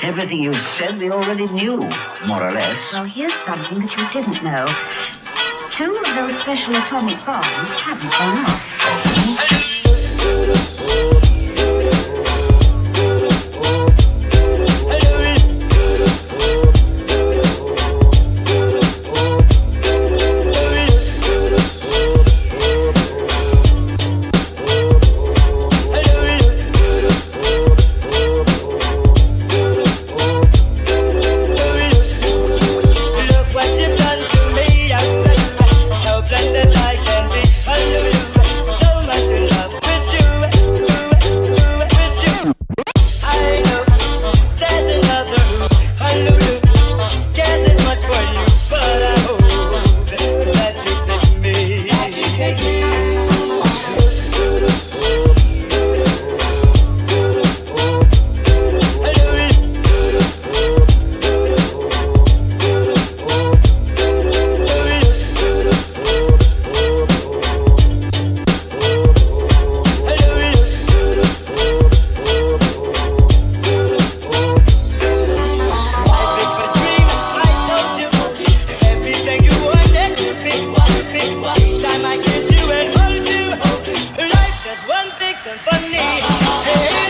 Everything you said we already knew, more or less. Well, here's something that you didn't know. Two of those special atomic bombs haven't gone off. need. Hey.